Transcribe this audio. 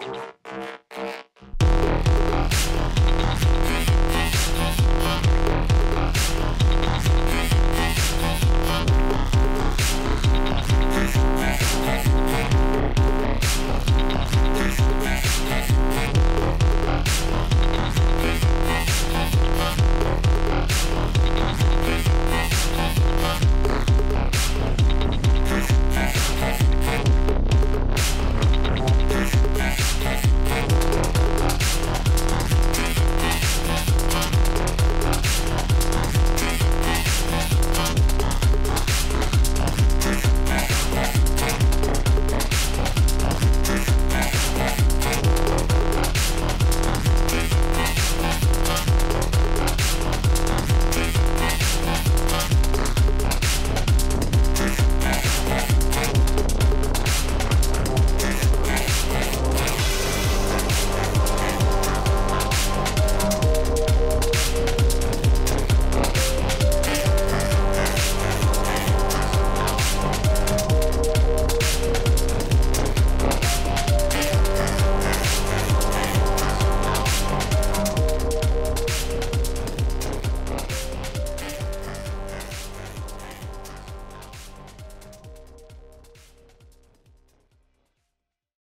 you